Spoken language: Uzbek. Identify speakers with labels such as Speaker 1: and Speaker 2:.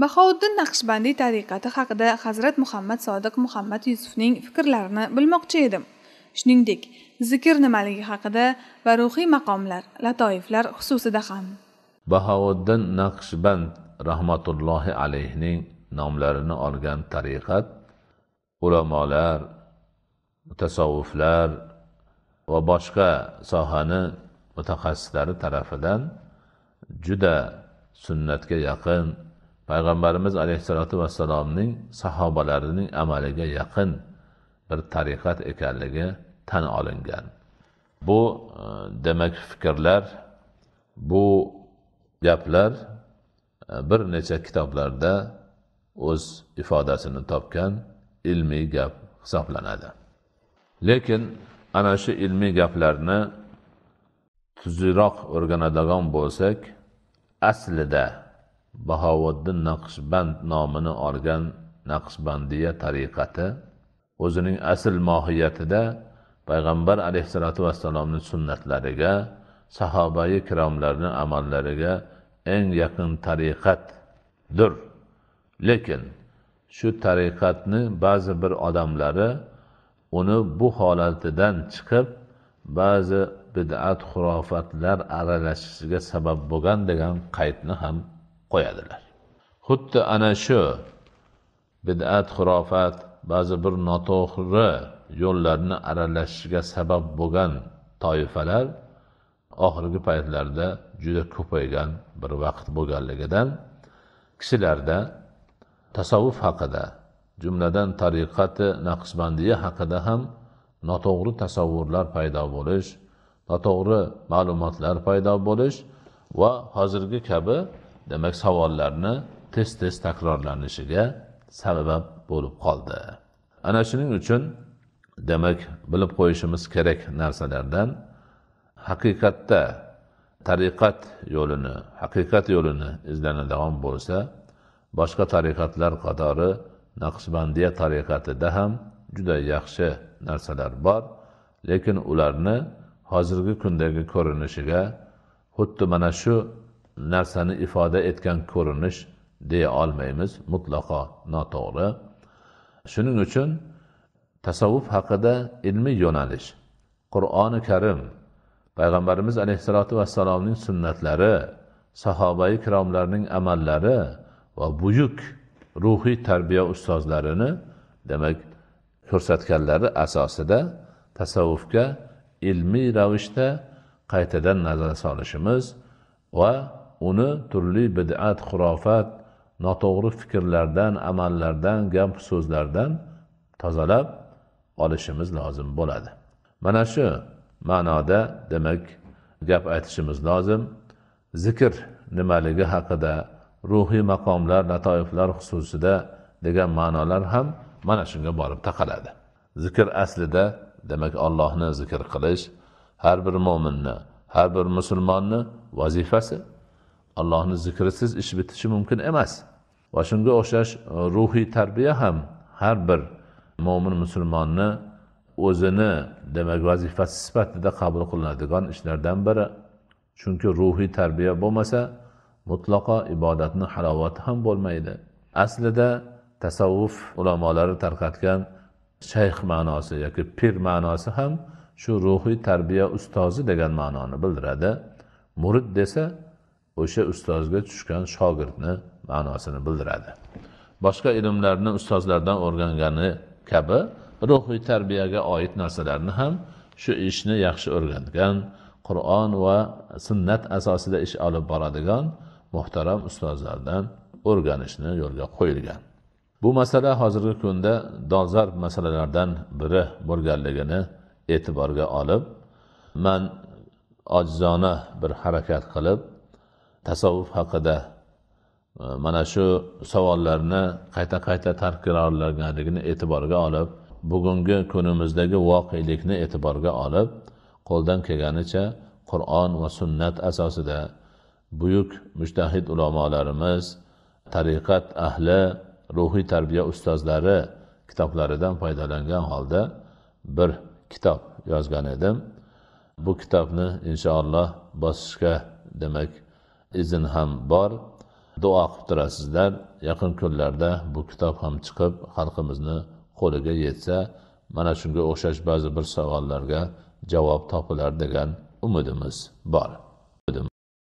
Speaker 1: bahovuddin naqshbandiy tariqati haqida hazrat muhammad sodiq muhammad yusufning fikrlarini bilmoqchi edim. Shuningdek zikr nimaligi haqida va ruhiy maqomlar latoiflar xususida ham.
Speaker 2: Bahovuddin naqshband rahmatullohi alayhning nomlarini olgan tariqat ulamolar mutasavviflar va boshqa sohani mutaxassislari tarafidan juda sunnatga yaqin payg'ambarimiz alayhissalotu vassalomning sahobalarining amaliga yaqin bir tariqat ekanligi tan olingan. Bu e, demak fikrlar bu gaplar e, bir necha kitoblarda o'z ifodasini topgan ilmiy gap hisoblanadi. Lekin ana shu ilmiy gaplarni tuzliroq o'rganadigan bo'lsak aslida bahovuddin naqshband nomini olgan naqshbandiya tariqati o'zining asl mohiyatida payg'ambar alayhissalotu vassalomni sunnatlariga sahobai kiromlarni amallariga eng yaqin tariqatdir. Lekin shu tariqatni ba'zi bir odamlari uni bu holatidan chiqib ba'zi bid'at xurofatlar aralashishiga sabab bo'lgan degan qaydni ham qo'yadilar. Xuddi ana shu bid'at xurofat ba'zi bir noto'g'ri yo'llarni aralashishiga sabab bo'lgan toifalar oxirgi paytlarda juda ko'paygan bir vaqt bo'lganligidan kishilarda tasavvuf haqida jumladan tariqati naqsbandiya haqida ham noto'g'ri tasavvurlar paydo bo'lish noto'g'ri ma'lumotlar paydo bo'lish va hozirgi kabi demak savollarni tez tez takrorlanishiga sabab bo'lib qoldi. Ana shuning uchun demak bilib qo'yishimiz kerak narsalardan haqiqatda tariqat yo'lini haqiqat yo'lini izlanadigan bo'lsa boshqa tariqatlar qatori naqshbandiya tariqatida ham juda yaxshi narsalar bor lekin ularni hozirgi kundagi ko'rinishiga xuddi mana shu narsani ifoda etgan ko'rinish deya olmaymiz. Mutlaqo noto'g'ri. Shuning uchun tasavvuf haqida ilmiy yo'nalish qur'oni karim payg'ambarimiz alayhissalotu vassalomning sunnatlari sahobai ikromlarning amallari va buyuk ruhiy tarbiya ustozlarini demak ko'rsatganlari asosida tasavvufga ilmiy ravishda qaytadan nazar solishimiz va uni turli bid'at xurofat noto'g'ri fikrlardan amallardan gap so'zlardan tozalab olishimiz lozim bo'ladi. Mana shu ma'noda demak gap aytishimiz lozim. Zikr nimaligi haqida ruhiy maqomlar latoiflar xususida degan ma'nolar ham mana shunga borib taqaladi. Zikr aslida demak ollohni zikr qilish har bir mo'minni har bir musulmonni vazifasi. Allohni zikrisiz ish bitishi mumkin emas. Va shunga o'xshash e, ruhiy tarbiya ham har bir mo'min musulmonni o'zini demak vazifasi sifatida qabul qilinadigan ishlardan biri. Chunki ruhiy tarbiya bo'lmasa mutlaqo ibodatni halovati ham bo'lmaydi. Aslida tasavvuf ulamolari tarqatgan shayx ma'nosi yoki pir ma'nosi ham shu ruhiy tarbiya ustozi degan ma'noni bildiradi. Murid desa o'sha ustozga tushgan shogirdni ma'nosini bildiradi. Boshqa ilmlarni ustozlardan o'rgangani kabi ruhiy tarbiyaga oid narsalarni ham shu ishni yaxshi o'rgangan qur'on va sunnat asosida ish olib boradigan muhtaram ustozlardan o'rganishni yo'lga qo'yilgan. Bu masala hozirgi kunda dolzarb masalalardan biri bo'lganligini e'tiborga olib man ojizona bir harakat qilib tasavvuf haqida e, mana shu savollarni qayta qayta takrorlanganligini e'tiborga olib bugungi kunimizdagi voqelikni e'tiborga olib qo'ldan kelganicha qur'on va sunnat asosida buyuk mushtahid ulamolarimiz tariqat ahli ruhiy tarbiya ustozlari kitoblaridan foydalangan holda bir kitob yozgan edim. Bu kitobni inshaalloh bosishga demak izn ham bor. Duo qilib turasizlar. Yaqin kunlarda bu kitob ham chiqib xalqimizni qo'liga yetsa mana shunga o'xshash ba'zi bir savollarga javob topilar degan umidimiz bor.